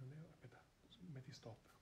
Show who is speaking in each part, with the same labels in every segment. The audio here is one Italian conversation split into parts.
Speaker 1: non è, aspetta, metti stop.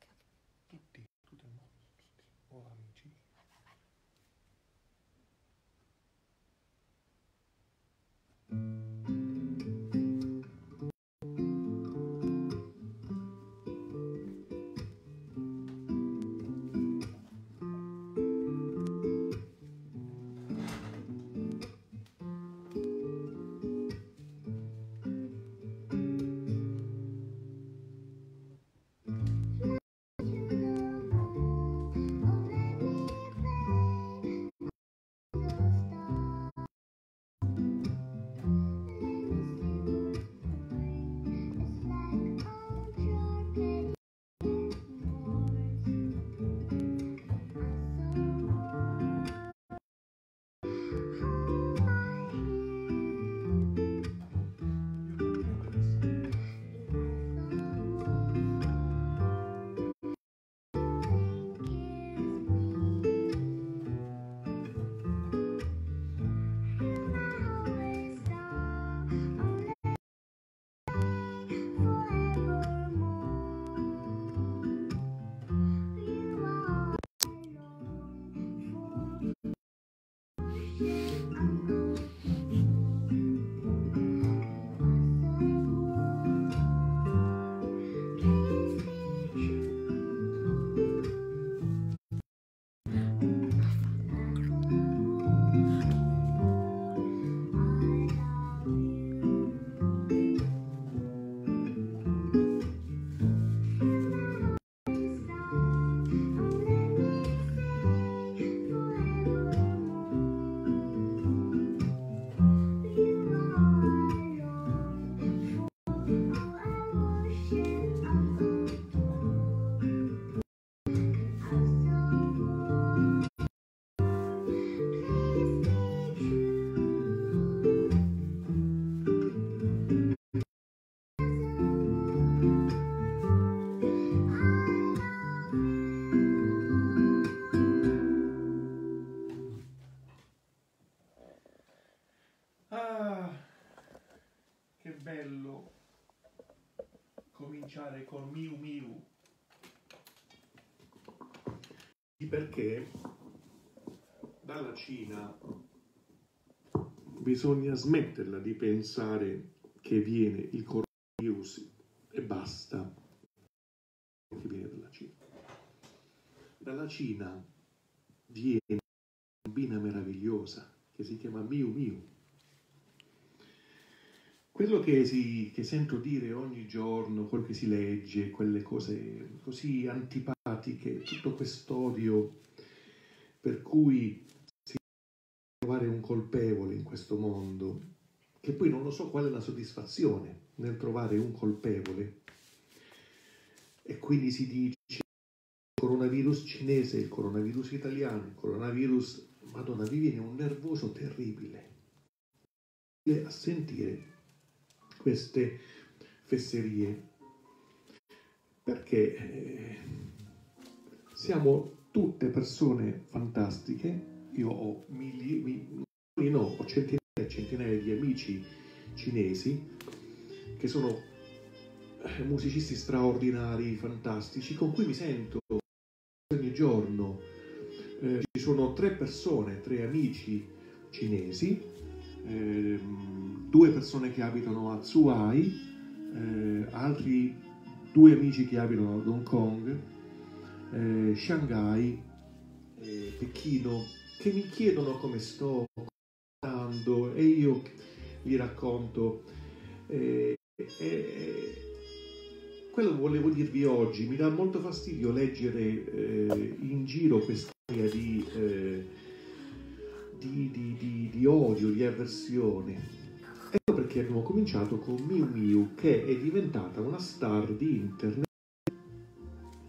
Speaker 1: Cominciare con Miu Miu. Perché dalla Cina bisogna smetterla di pensare che viene il coronavirus e basta. Che viene dalla Cina. Dalla Cina viene una bambina meravigliosa che si chiama Miu Miu. Quello che, si, che sento dire ogni giorno, quello che si legge, quelle cose così antipatiche, tutto quest'odio per cui si deve trovare un colpevole in questo mondo, che poi non lo so qual è la soddisfazione nel trovare un colpevole. E quindi si dice il coronavirus cinese, il coronavirus italiano, il coronavirus... Madonna, vi viene un nervoso terribile a sentire queste fesserie. Perché eh, siamo tutte persone fantastiche. Io ho milioni no, ho centinaia e centinaia di amici cinesi che sono eh, musicisti straordinari fantastici con cui mi sento ogni giorno. Eh, ci sono tre persone tre amici cinesi eh, due persone che abitano a Zhuhai, eh, altri due amici che abitano ad Hong Kong, eh, Shanghai, Pechino, che mi chiedono come sto andando e io gli racconto. quello volevo dirvi oggi, mi dà molto fastidio leggere eh, in giro quest'aria eh, di, di, di, di, odio, di avversione. Perché abbiamo cominciato con Miu Miu, che è diventata una star di internet.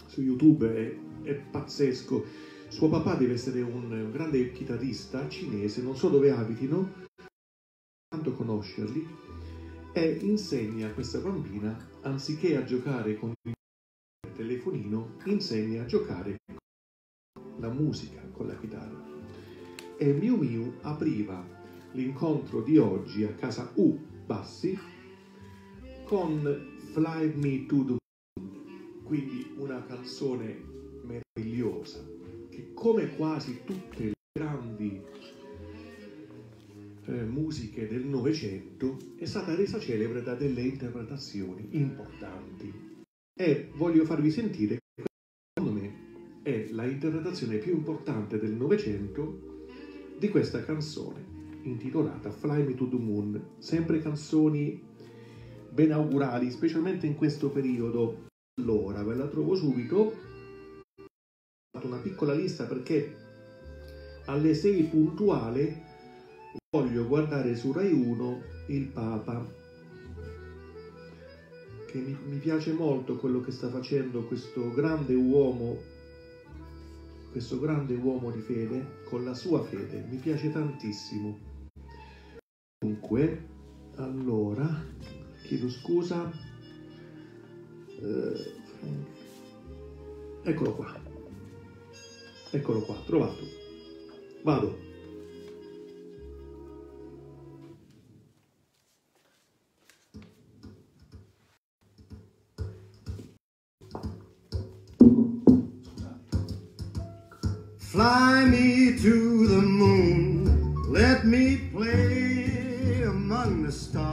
Speaker 1: Su YouTube è, è pazzesco. Suo papà deve essere un grande chitarrista cinese, non so dove abitino, tanto conoscerli, e insegna a questa bambina, anziché a giocare con il telefonino, insegna a giocare con la musica, con la chitarra e Miu Miu apriva l'incontro di oggi a casa U Bassi con Fly Me to the quindi una canzone meravigliosa che come quasi tutte le grandi eh, musiche del Novecento è stata resa celebre da delle interpretazioni importanti. E voglio farvi sentire che secondo me è la interpretazione più importante del Novecento di questa canzone intitolata Fly Me to the Moon, sempre canzoni ben augurali, specialmente in questo periodo. Allora, ve la trovo subito. Ho fatto una piccola lista perché alle 6 puntuale voglio guardare su Rai 1 il Papa, che mi, mi piace molto quello che sta facendo questo grande uomo, questo grande uomo di fede, con la sua fede, mi piace tantissimo. Dunque, allora, chiedo scusa. Eh, eccolo qua. Eccolo qua, trovato. Vado.
Speaker 2: Fly me to
Speaker 1: star.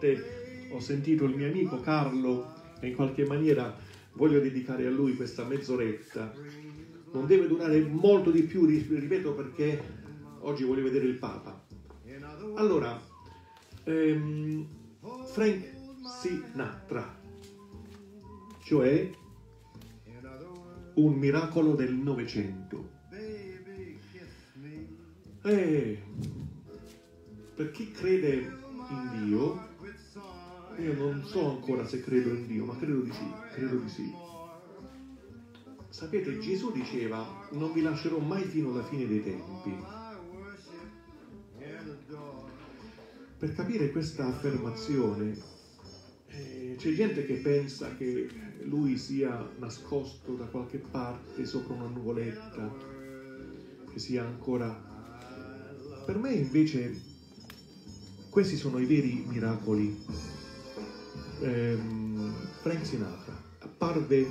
Speaker 1: Notte ho sentito il mio amico Carlo e in qualche maniera voglio dedicare a lui questa mezz'oretta. Non deve durare molto di più, ri- ripeto, perché oggi voglio vedere il Papa. Allora, ehm, Frank Sinatra, cioè un miracolo del Novecento. E per chi crede in Dio, io non so ancora se credo in Dio, ma credo di sì, credo di sì. Sapete, Gesù diceva, non vi lascerò mai fino alla fine dei tempi. Per capire questa affermazione, eh, c'è gente che pensa che lui sia nascosto da qualche parte sopra una nuvoletta, che sia ancora... Per me invece questi sono i veri miracoli. Ehm, Frank Sinatra apparve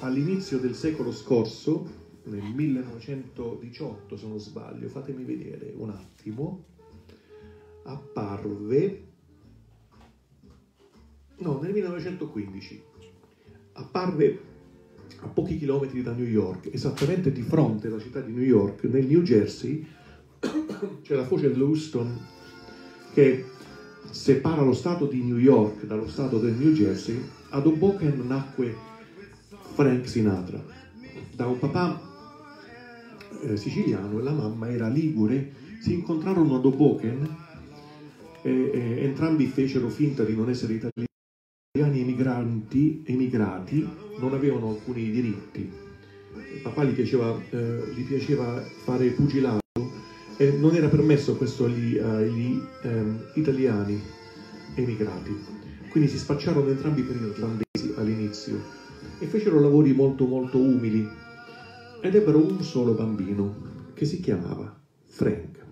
Speaker 1: all'inizio del secolo scorso, nel 1918 se non sbaglio, fatemi vedere un attimo, apparve no, nel 1915 apparve a pochi chilometri da New York, esattamente di fronte alla città di New York, nel New Jersey, c'è la foce dell'Houston che separa lo stato di New York dallo stato del New Jersey. Ad Hoboken nacque Frank Sinatra, da un papà eh, siciliano e la mamma era ligure, si incontrarono ad Hoboken e, e entrambi fecero finta di non essere italiani emigranti, emigrati non avevano alcuni diritti. Il papà gli piaceva, eh, gli piaceva fare pugilato e non era permesso questo agli, agli ehm, italiani emigrati. Quindi si spacciarono entrambi per irlandesi all'inizio e fecero lavori molto molto umili ed ebbero un solo bambino che si chiamava Frank.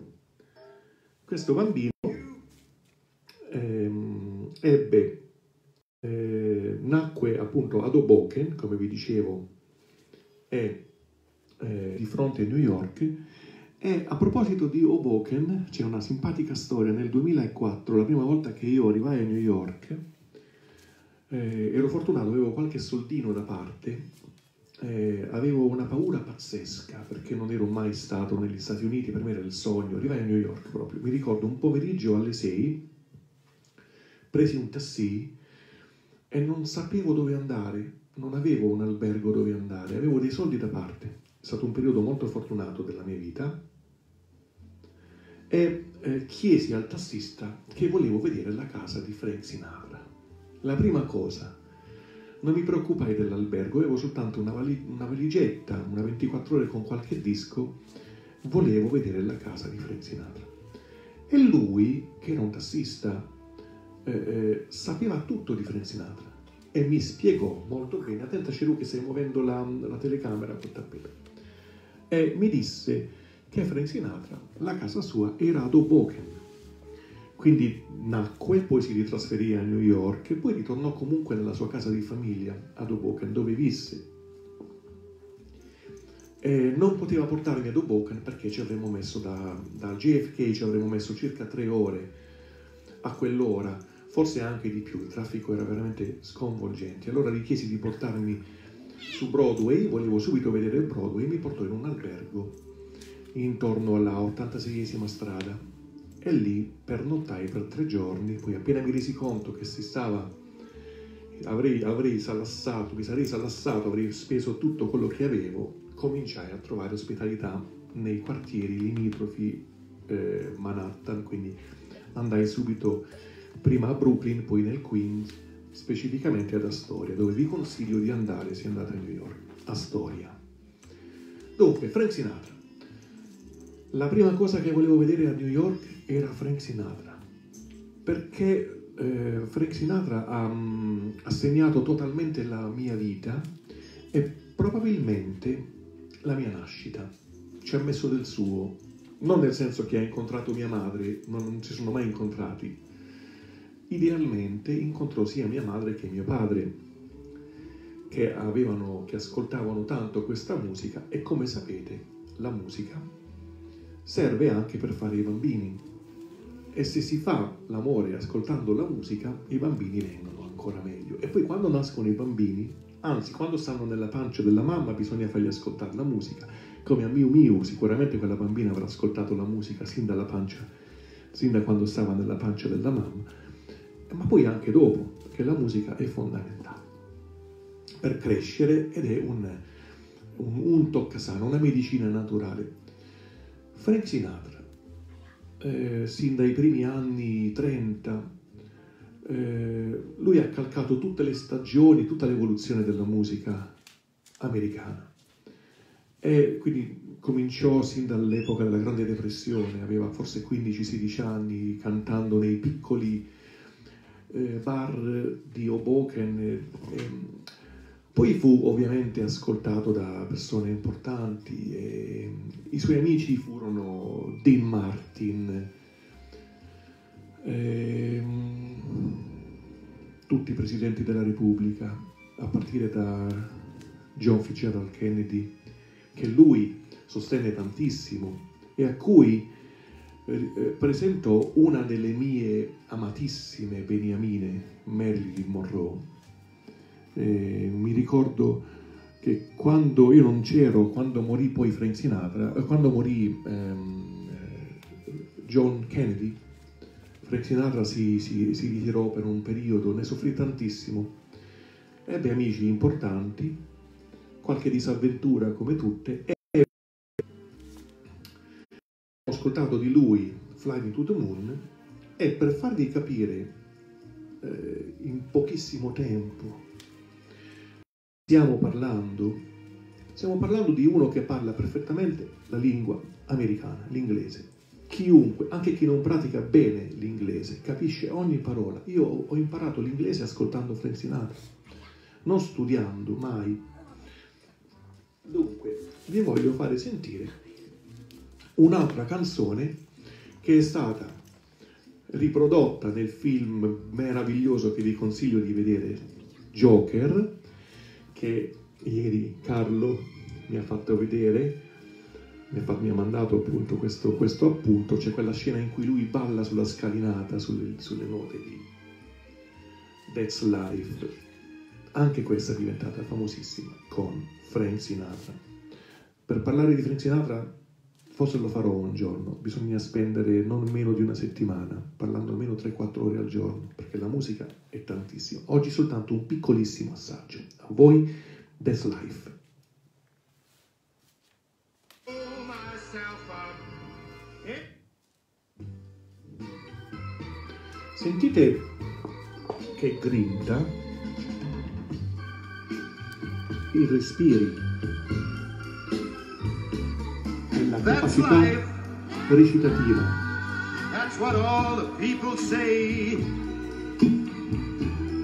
Speaker 1: Questo bambino ehm, ebbe eh, nacque appunto ad Hoboken, come vi dicevo, è eh, di fronte a New York. E a proposito di Hoboken, c'è una simpatica storia. Nel 2004, la prima volta che io arrivai a New York, eh, ero fortunato, avevo qualche soldino da parte. Eh, avevo una paura pazzesca perché non ero mai stato negli Stati Uniti, per me era il sogno. Arrivai a New York proprio. Mi ricordo un pomeriggio alle 6, presi un taxi e non sapevo dove andare, non avevo un albergo dove andare, avevo dei soldi da parte. È stato un periodo molto fortunato della mia vita e eh, chiesi al tassista che volevo vedere la casa di Frank Sinatra. La prima cosa, non mi preoccupai dell'albergo, avevo soltanto una, vali- una valigetta, una 24 ore con qualche disco, volevo vedere la casa di Frank Sinatra. E lui, che era un tassista eh, eh, sapeva tutto di Frank Sinatra e mi spiegò molto bene, attenta Cerù che stai muovendo la, la telecamera col tappeto, e mi disse che Frank Sinatra, la casa sua era ad Hoboken, quindi nacque, poi si ritrasferì a New York e poi ritornò comunque nella sua casa di famiglia ad Hoboken dove visse. E non poteva portarmi ad Hoboken perché ci avremmo messo da, dal JFK, ci avremmo messo circa tre ore a quell'ora forse anche di più, il traffico era veramente sconvolgente. Allora gli chiesi di portarmi su Broadway, volevo subito vedere Broadway, mi portò in un albergo intorno alla 86esima strada e lì pernottai per tre giorni, poi appena mi resi conto che si stava, avrei, avrei salassato, mi sarei salassato, avrei speso tutto quello che avevo, cominciai a trovare ospitalità nei quartieri limitrofi eh, Manhattan, quindi andai subito prima a Brooklyn, poi nel Queens, specificamente ad Astoria, dove vi consiglio di andare se andate a New York. Astoria. Dunque, Frank Sinatra. La prima cosa che volevo vedere a New York era Frank Sinatra, perché eh, Frank Sinatra ha, mm, ha segnato totalmente la mia vita e probabilmente la mia nascita. Ci ha messo del suo, non nel senso che ha incontrato mia madre, non si sono mai incontrati, idealmente incontrò sia mia madre che mio padre, che, avevano, che ascoltavano tanto questa musica e come sapete la musica serve anche per fare i bambini. E se si fa l'amore ascoltando la musica i bambini vengono ancora meglio. E poi quando nascono i bambini anzi quando stanno nella pancia della mamma bisogna fargli ascoltare la musica. Come a Miu Miu sicuramente quella bambina avrà ascoltato la musica sin dalla pancia sin da quando stava nella pancia della mamma. Ma poi anche dopo, perché la musica è fondamentale per crescere ed è un, un, un toccasano, una medicina naturale. Frank Sinatra, eh, sin dai primi anni 30, eh, lui ha calcato tutte le stagioni, tutta l'evoluzione della musica americana. E quindi cominciò sin dall'epoca della Grande Depressione, aveva forse 15-16 anni, cantando nei piccoli eh, bar di Hoboken. Eh, poi fu ovviamente ascoltato da persone importanti e i suoi amici furono Dean Martin, eh, tutti i presidenti della Repubblica, a partire da John Fitzgerald Kennedy, che lui sostenne tantissimo e a cui eh, presentò una delle mie amatissime beniamine, Marilyn Monroe. Eh, mi ricordo che quando io non c'ero, quando morì poi Frank Sinatra, eh, quando morì ehm, John Kennedy, Frank Sinatra si, si, si ritirò per un periodo, ne soffrì tantissimo, ebbe amici importanti, qualche disavventura come tutte, e ho ascoltato di lui Flying to the Moon e per farvi capire eh, in pochissimo tempo stiamo parlando, stiamo parlando di uno che parla perfettamente la lingua americana, l'inglese. Chiunque, anche chi non pratica bene l'inglese, capisce ogni parola. Io ho imparato l'inglese ascoltando Frank Sinatra, non studiando mai. Dunque, vi voglio fare sentire un'altra canzone che è stata riprodotta nel film meraviglioso che vi consiglio di vedere, Joker, che ieri Carlo mi ha fatto vedere, mi ha, fatto, mi ha mandato appunto questo, questo, appunto, c'è quella scena in cui lui balla sulla scalinata, sulle, sulle note di That's Life. Anche questa è diventata famosissima con Frank Sinatra. Per parlare di Frank Sinatra forse lo farò un giorno, bisogna spendere non meno di una settimana, parlando almeno 3-4 ore al giorno, perché la musica è tantissima. Oggi soltanto un piccolissimo assaggio. A voi, Death Life. Sentite che grinta i respiri capacità recitativa.
Speaker 2: That's what all the people say.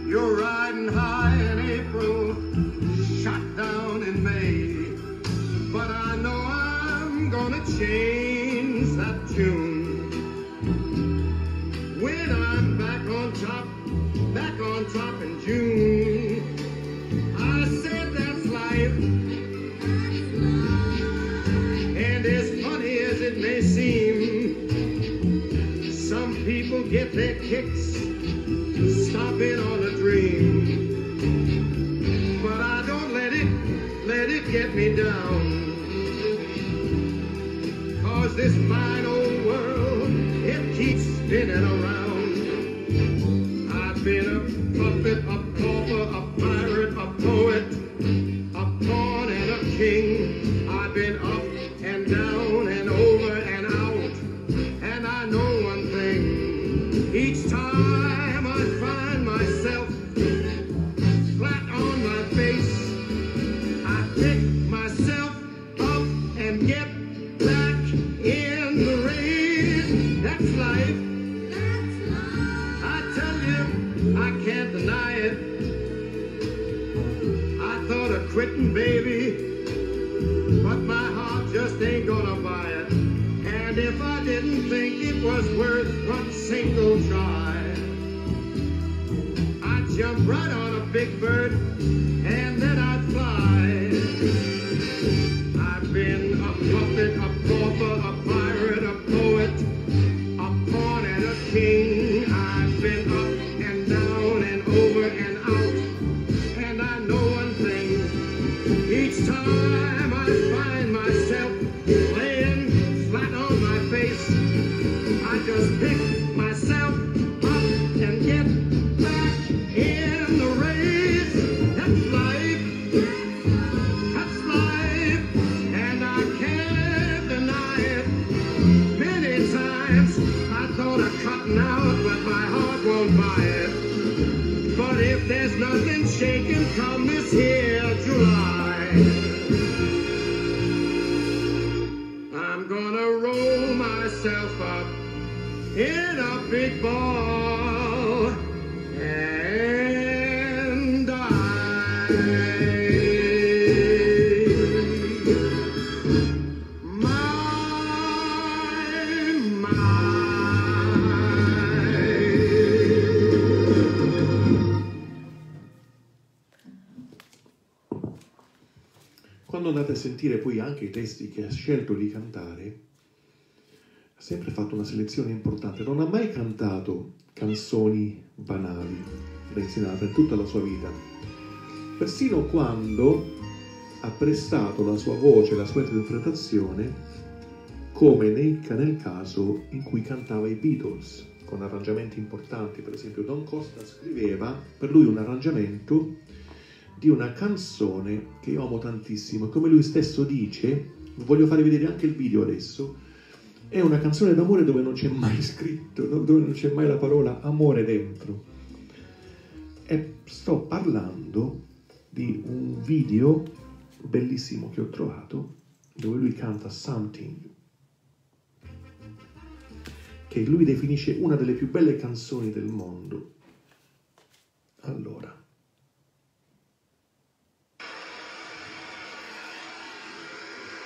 Speaker 2: You're riding high in April, shot down in May. But I know I'm gonna change their kicks stomping on a dream. But I don't let it, let it get me down. Cause this fine can't deny it. I thought of quitting, baby. But my heart just ain't gonna buy it. And if I didn't think it was worth one single try, I'd jump right on a big bird
Speaker 1: Quando andate a sentire poi anche i testi che ha scelto di cantare, sempre fatto una selezione importante, non ha mai cantato canzoni banali, menzionate in tutta la sua vita, persino quando ha prestato la sua voce, la sua interpretazione, come nel caso in cui cantava i Beatles, con arrangiamenti importanti, per esempio Don Costa scriveva per lui un arrangiamento di una canzone che io amo tantissimo, come lui stesso dice, voglio fare vedere anche il video adesso, è una canzone d'amore dove non c'è mai scritto, dove non c'è mai la parola amore dentro. E sto parlando di un video bellissimo che ho trovato dove lui canta Something, che lui definisce una delle più belle canzoni del mondo. Allora.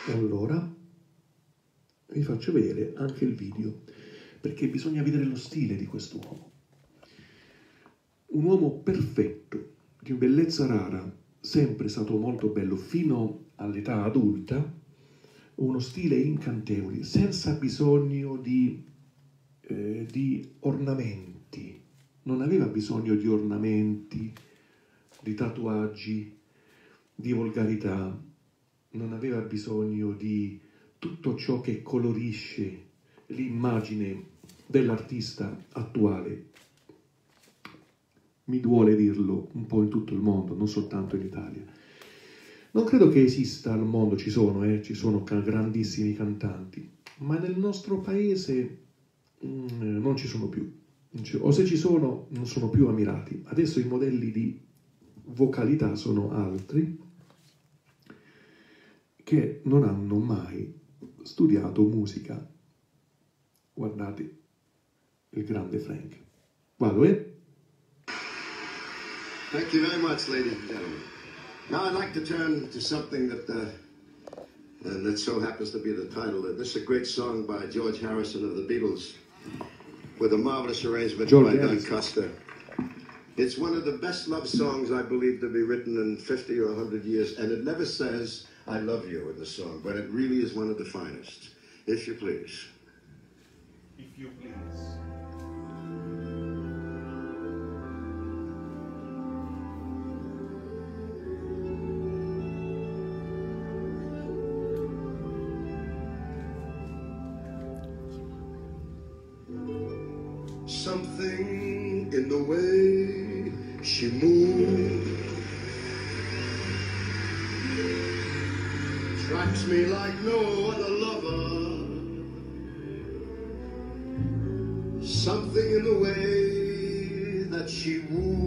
Speaker 1: Allora vi faccio vedere anche il video perché bisogna vedere lo stile di quest'uomo. Un uomo perfetto, di bellezza rara, sempre stato molto bello fino all'età adulta, uno stile incantevole, senza bisogno di, eh, di ornamenti, non aveva bisogno di ornamenti, di tatuaggi, di volgarità, non aveva bisogno di tutto ciò che colorisce l'immagine dell'artista attuale. Mi duole dirlo un po' in tutto il mondo, non soltanto in Italia. Non credo che esista al mondo, ci sono, eh, ci sono grandissimi cantanti, ma nel nostro paese mm, non ci sono più. O se ci sono, non sono più ammirati. Adesso i modelli di vocalità sono altri che non hanno mai studiato musica. Guardate il grande Frank. Vado, eh?
Speaker 3: Thank you very much, ladies and gentlemen. Now I'd like to turn to something that uh, uh, that so happens to be the title. This is a great song by George Harrison of the Beatles, with a marvelous arrangement
Speaker 1: George
Speaker 3: by Don
Speaker 1: Harrison.
Speaker 3: Costa. It's one of the best love songs I believe to be written in 50 or 100 years, and it never says "I love you" in the song, but it really is one of the finest. If you please.
Speaker 1: If you please.
Speaker 3: Something in the way that she woos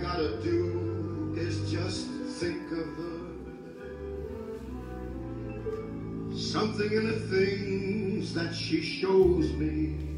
Speaker 3: gotta do is just think of her. Something in the things that she shows me.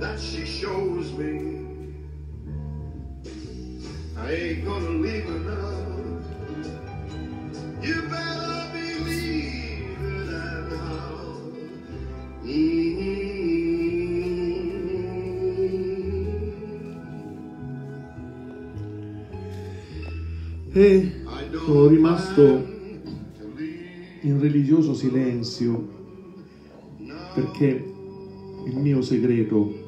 Speaker 3: That she shows me. I ain't gonna leave her now. You better believe it. Mm-hmm.
Speaker 1: E
Speaker 3: don't
Speaker 1: sono rimasto in religioso silenzio perché il mio segreto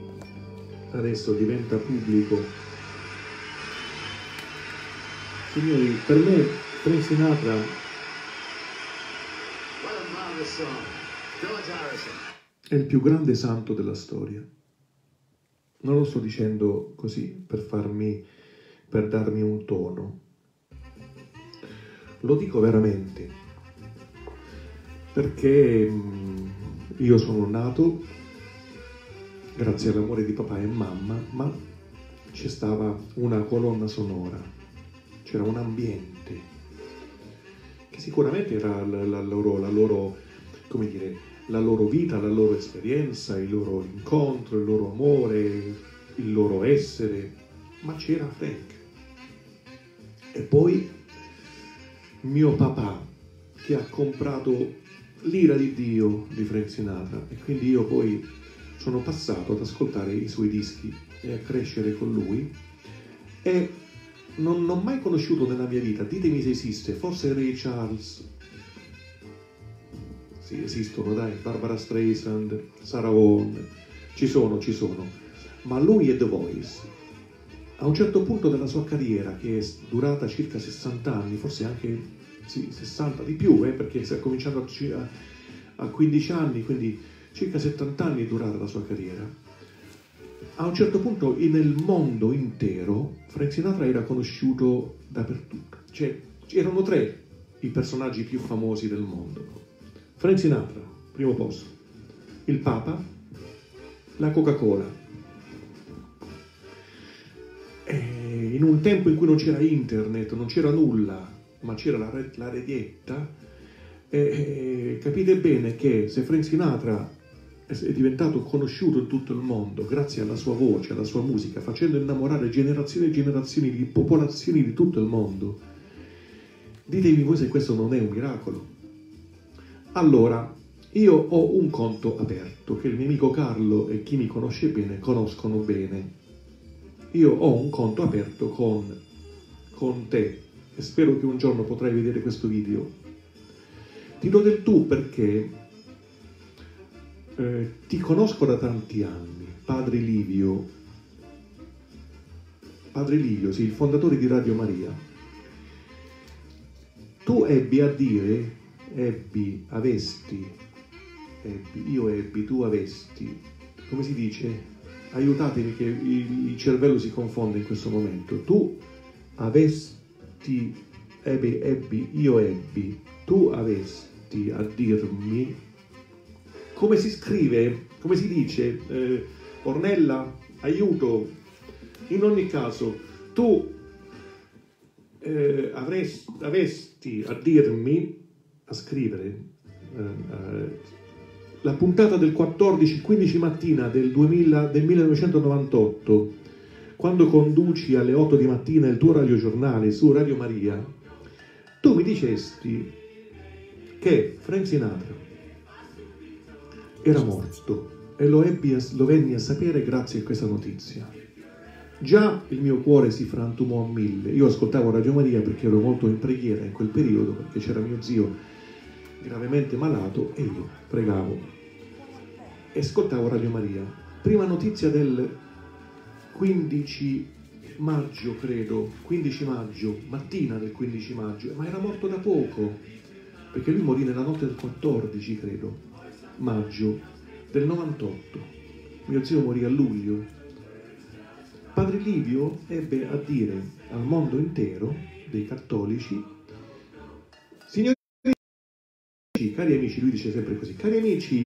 Speaker 1: adesso diventa pubblico. Signori, per me Frank Sinatra è il più grande santo della storia. Non lo sto dicendo così per farmi, per darmi un tono. Lo dico veramente perché mm, io sono nato grazie all'amore di papà e mamma, ma ci stava una colonna sonora, c'era un ambiente che sicuramente era la, la loro, la loro, come dire, la loro vita, la loro esperienza, il loro incontro, il loro amore, il loro essere, ma c'era Frank. E poi mio papà che ha comprato l'ira di Dio di Frank Sinatra. E quindi io poi sono passato ad ascoltare i suoi dischi e a crescere con lui. E non ho mai conosciuto nella mia vita, ditemi se esiste, forse Ray Charles, sì esistono dai, Barbara Streisand, Sarah Vaughan, ci sono, ci sono, ma lui è The Voice. A un certo punto della sua carriera, che è durata circa 60 anni, forse anche sì, 60 di più, eh, perché si è cominciato a, a 15 anni, quindi circa 70 anni durata la sua carriera. A un certo punto nel mondo intero Frank Sinatra era conosciuto dappertutto, cioè erano tre i personaggi più famosi del mondo. Frank Sinatra, primo posto, il Papa, la Coca-Cola. E in un tempo in cui non c'era internet, non c'era nulla, ma c'era la, re- la redietta, eh, capite bene che se Frank Sinatra è diventato conosciuto in tutto il mondo grazie alla sua voce, alla sua musica, facendo innamorare generazioni e generazioni di popolazioni di tutto il mondo. Ditemi voi se questo non è un miracolo. Allora, io ho un conto aperto che il mio amico Carlo e chi mi conosce bene conoscono bene. Io ho un conto aperto con, con te e spero che un giorno potrai vedere questo video. Ti do del tu perché eh, ti conosco da tanti anni, padre Livio, padre Livio, sì, il fondatore di Radio Maria. Tu ebbi a dire, ebbi, avesti, ebbi, io ebbi, tu avesti, come si dice? Aiutatemi che il, il cervello si confonde in questo momento. Tu avesti, ebbi, ebbi, io ebbi, tu avesti a dirmi come si scrive, come si dice, eh, Ornella, aiuto. In ogni caso, tu eh, avresti, avesti a dirmi, a scrivere, eh, eh, la puntata del 14-15 mattina del, 2000, del 1998, quando conduci alle 8 di mattina il tuo radiogiornale su Radio Maria, tu mi dicesti che Frank Sinatra era morto e lo, ebbi a- lo venni a sapere grazie a questa notizia. Già il mio cuore si frantumò a mille. Io ascoltavo Radio Maria perché ero molto in preghiera in quel periodo, perché c'era mio zio gravemente malato e io pregavo. E ascoltavo Radio Maria. Prima notizia del 15 maggio, credo, 15 maggio, mattina del 15 maggio, ma era morto da poco, perché lui morì nella notte del 14, credo maggio del 98. Mio zio morì a luglio. Padre Livio ebbe a dire al mondo intero dei cattolici, signori amici, cari amici, lui dice sempre così, cari amici,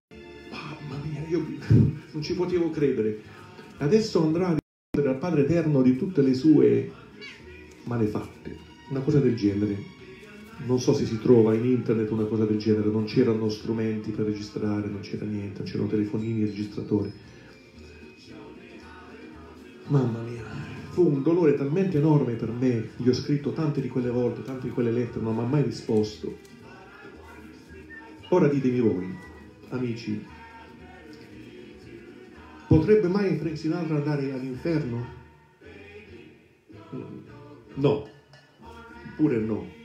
Speaker 1: mamma mia, io non ci potevo credere, adesso andrà a rispondere al Padre Eterno di tutte le sue malefatte, una cosa del genere. Non so se si trova in internet una cosa del genere, non c'erano strumenti per registrare, non c'era niente, c'erano telefonini e registratori. Mamma mia, fu un dolore talmente enorme per me, gli ho scritto tante di quelle volte, tante di quelle lettere, non mi ha mai risposto. Ora ditemi voi, amici, potrebbe mai Frank Sinatra andare all'inferno? No, pure no.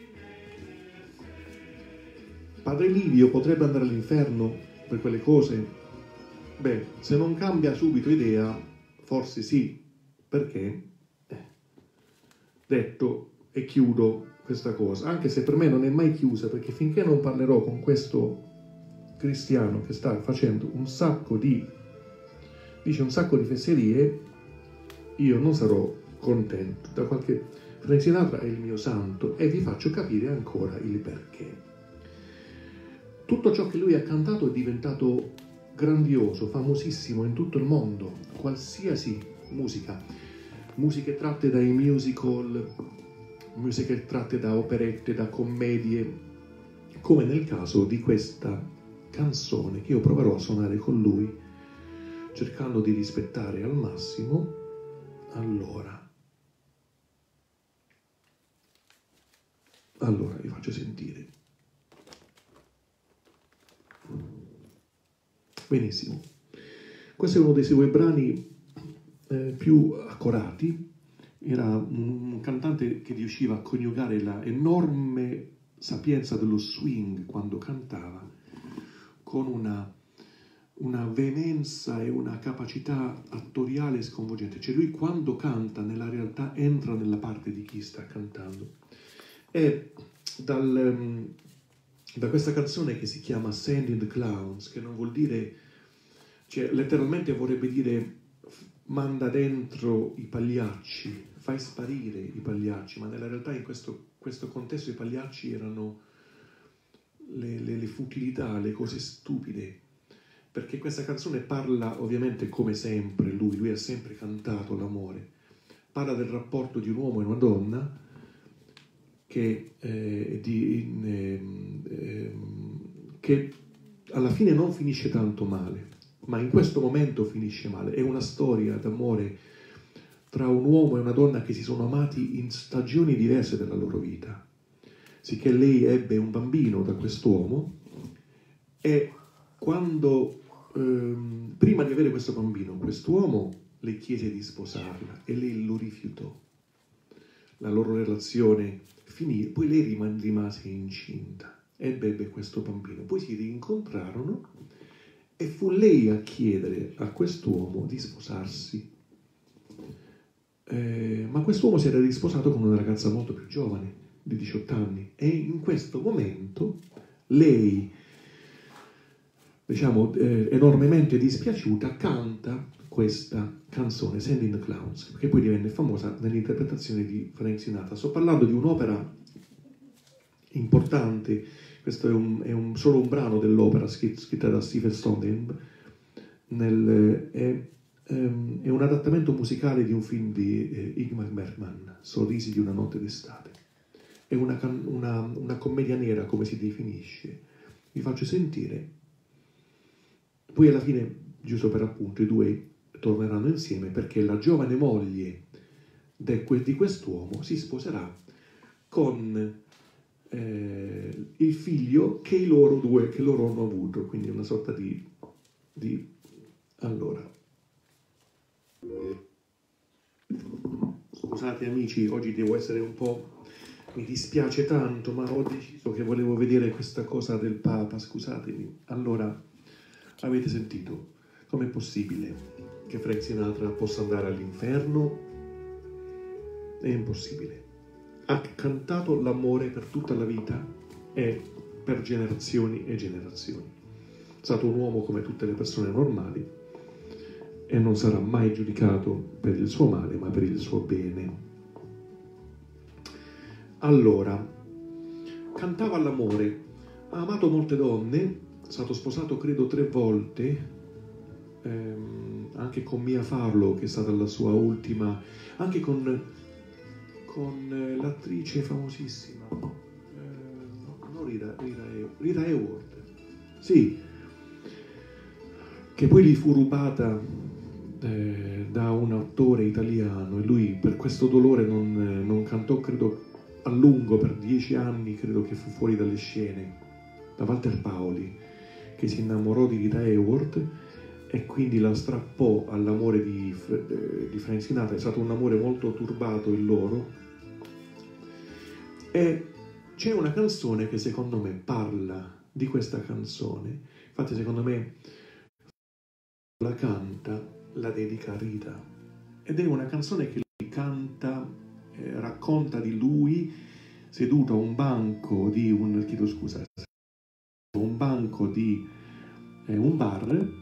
Speaker 1: Padre Livio potrebbe andare all'inferno per quelle cose? Beh, se non cambia subito idea, forse sì. Perché? Eh, detto e chiudo questa cosa, anche se per me non è mai chiusa, perché finché non parlerò con questo cristiano che sta facendo un sacco di, dice un sacco di fesserie, io non sarò contento. Da qualche Frank è il mio santo e vi faccio capire ancora il perché. Tutto ciò che lui ha cantato è diventato grandioso, famosissimo in tutto il mondo, qualsiasi musica, musiche tratte dai musical, musiche tratte da operette, da commedie, come nel caso di questa canzone che io proverò a suonare con lui, cercando di rispettare al massimo. Allora, allora vi faccio sentire. Benissimo. Questo è uno dei suoi brani eh, più accorati. Era un, cantante che riusciva a coniugare la enorme sapienza dello swing quando cantava con una, una veemenza e una capacità attoriale sconvolgente. Cioè lui quando canta nella realtà entra nella parte di chi sta cantando. E dal, ehm, da questa canzone che si chiama Sending the Clowns, che non vuol dire, cioè letteralmente vorrebbe dire manda dentro i pagliacci, fai sparire i pagliacci, ma nella realtà in questo, questo contesto i pagliacci erano le, le, le futilità, le cose stupide, perché questa canzone parla ovviamente come sempre lui, lui ha sempre cantato l'amore, parla del rapporto di un uomo e una donna, che, eh, di, eh, che alla fine non finisce tanto male, ma in questo momento finisce male. È una storia d'amore tra un uomo e una donna che si sono amati in stagioni diverse della loro vita. Sicché lei ebbe un bambino da quest'uomo e quando, ehm, prima di avere questo bambino, quest'uomo le chiese di sposarla e lei lo rifiutò. La loro relazione finì, poi lei rimase incinta e bebbe questo bambino. Poi si rincontrarono e fu lei a chiedere a quest'uomo di sposarsi. Eh, ma quest'uomo si era risposato con una ragazza molto più giovane, di 18 anni, e in questo momento lei, diciamo, eh, enormemente dispiaciuta, canta questa canzone, Sending the Clowns, che poi divenne famosa nell'interpretazione di Frank Sinatra. Sto parlando di un'opera importante, questo è, un, è un, solo un brano dell'opera scritta da Stephen Sondheim, è, ehm, è, un adattamento musicale di un film di eh, Igmar Bergman, Sorrisi di una notte d'estate. È una, una, una commedia nera, come si definisce. Vi faccio sentire. Poi alla fine, giusto per appunto, i due torneranno insieme perché la giovane moglie di quest'uomo si sposerà con eh, il figlio che loro due che loro hanno avuto, quindi una sorta di, di allora. Scusate amici, oggi devo essere un po'. Mi dispiace tanto, ma ho deciso che volevo vedere questa cosa del Papa, scusatemi. Allora, avete sentito? Com'è possibile che Frank Sinatra possa andare all'inferno? È impossibile ha cantato l'amore per tutta la vita e per generazioni e generazioni. stato un uomo come tutte le persone normali e non sarà mai giudicato per il suo male, ma per il suo bene. Allora, cantava all'amore, ha amato molte donne, è stato sposato credo tre volte, ehm, anche con Mia Farlow, che è stata la sua ultima, anche con, con eh, l'attrice famosissima, eh, no, Rita, Rita, Rita Hayworth, sì, che poi gli fu rubata eh, da un autore italiano e lui per questo dolore non, non cantò, credo, a lungo, per dieci anni, credo che fu fuori dalle scene, da Walter Paoli, che si innamorò di Rita Hayworth e quindi la strappò all'amore di, di Frank Sinatra, è stato un amore molto turbato il loro. E c'è una canzone che secondo me parla di questa canzone, infatti secondo me la canta, la dedica a Rita. Ed è una canzone che lui canta, eh, racconta di lui seduto a un banco di un, chiedo scusa, un banco di eh, un bar,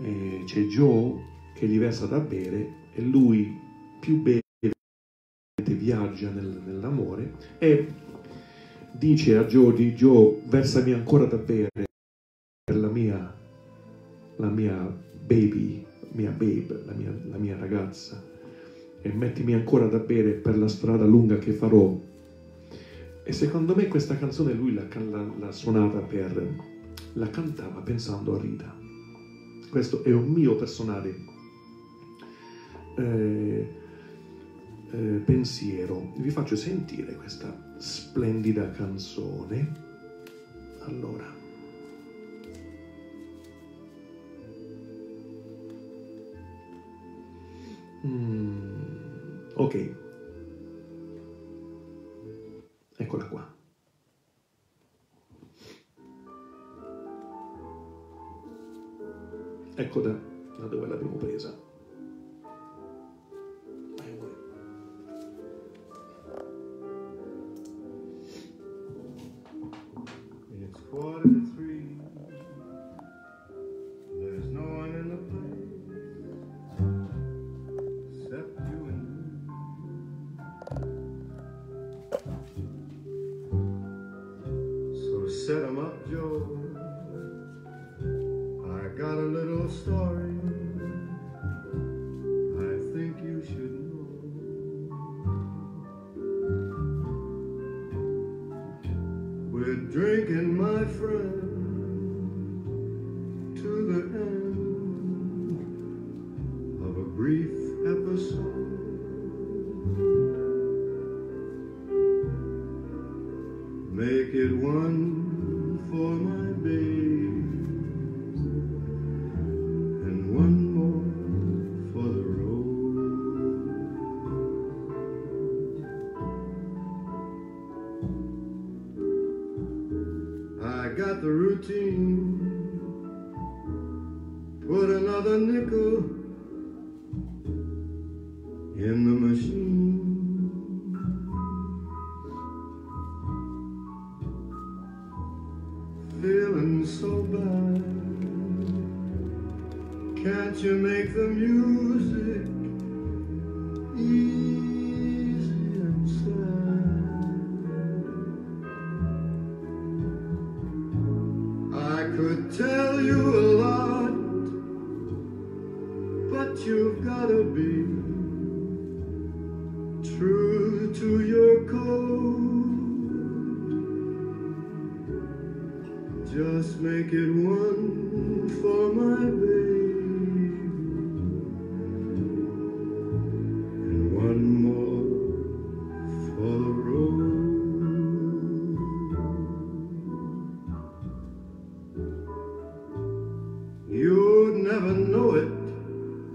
Speaker 1: eh, c'è Joe che gli versa da bere e lui più beve viaggia nel, nell'amore e dice a Joe di Joe versami ancora da bere per la mia, la mia baby, mia babe, la mia, la mia ragazza e mettimi ancora da bere per la strada lunga che farò e secondo me questa canzone lui l'ha, suonata per, la cantava pensando a Rita. Questo è un mio personale eh, eh, pensiero. Vi faccio sentire questa splendida canzone. Allora. Mm, ok. Eccola qua. Ecco da, da dove l'abbiamo presa.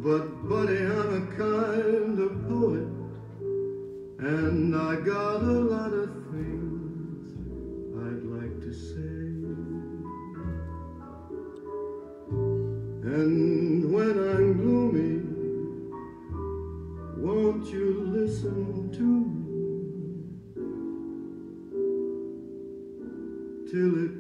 Speaker 2: But buddy, I'm a kind of poet, and I got a lot of things I'd like to say. And when I'm gloomy, won't you listen to me till it's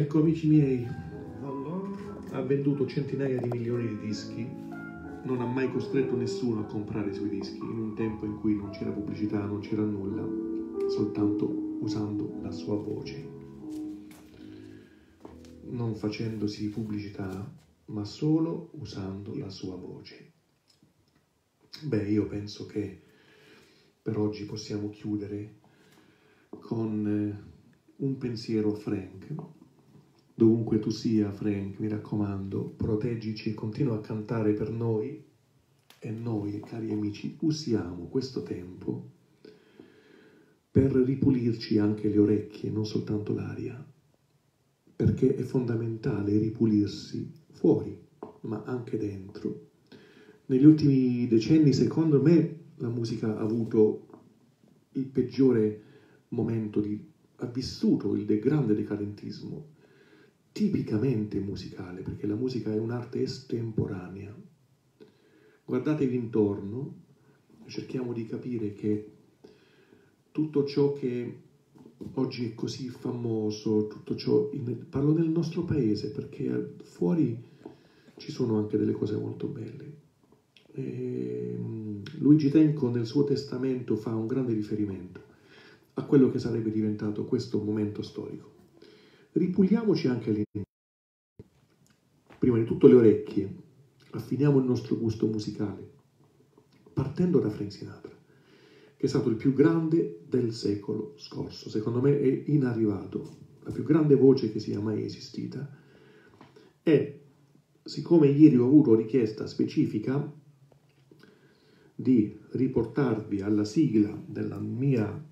Speaker 1: Ecco, amici miei, ha venduto centinaia di milioni di dischi, non ha mai costretto nessuno a comprare i suoi dischi in un tempo in cui non c'era pubblicità, non c'era nulla, soltanto usando la sua voce, non facendosi pubblicità, ma solo usando la sua voce. Beh, io penso che per oggi possiamo chiudere con eh, un pensiero a Frank. Dovunque tu sia, Frank, mi raccomando, proteggici e continua a cantare per noi e noi, cari amici, usiamo questo tempo per ripulirci anche le orecchie, non soltanto l'aria, perché è fondamentale ripulirsi fuori, ma anche dentro. Negli ultimi decenni, secondo me, la musica ha avuto il peggiore momento di... ha vissuto il de- grande decadentismo, tipicamente musicale, perché la musica è un'arte estemporanea. Guardatevi intorno, cerchiamo di capire che tutto ciò che oggi è così famoso, tutto ciò, in- parlo del nostro paese, perché fuori ci sono anche delle cose molto belle. E, mm, Luigi Tenco nel suo testamento fa un grande riferimento a quello che sarebbe diventato questo momento storico. Ripuliamoci anche all'interno. Prima di tutto le orecchie, affiniamo il nostro gusto musicale, partendo da Frank Sinatra, che è stato il più grande del secolo scorso. Secondo me è inarrivato, la più grande voce che sia mai esistita. E siccome ieri ho avuto richiesta specifica di riportarvi alla sigla mia,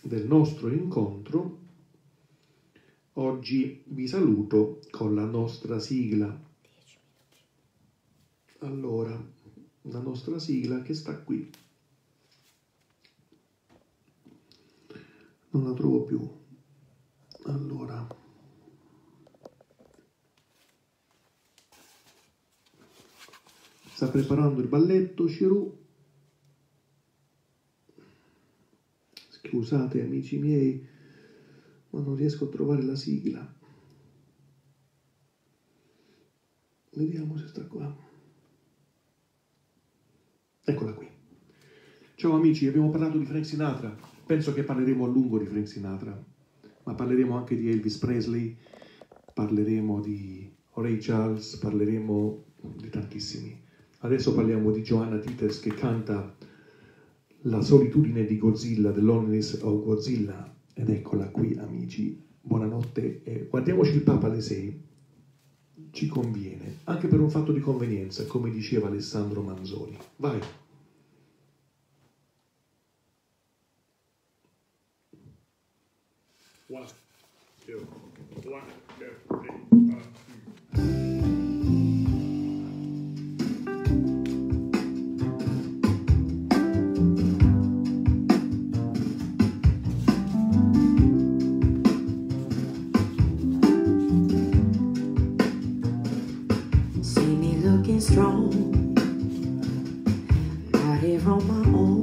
Speaker 1: del nostro incontro, oggi vi saluto con la nostra sigla. Allora, la nostra sigla che sta qui. Non la trovo più. Allora. Sta preparando il balletto Cirù. Scusate amici miei, ma non riesco a trovare la sigla. Vediamo se sta qua. Eccola qui. Ciao amici, abbiamo parlato di Frank Sinatra. Penso che parleremo a lungo di Frank Sinatra, ma parleremo anche di Elvis Presley, parleremo di Ray Charles, parleremo di tantissimi. Adesso parliamo di Joanna Titers che canta La solitudine di Godzilla, The Loneliness of Godzilla. Ed eccola qui, amici. Buonanotte e guardiamoci il Papa alle 6. Ci conviene, anche per un fatto di convenienza, come diceva Alessandro Manzoni. Vai.
Speaker 4: On my own.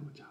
Speaker 1: muchao.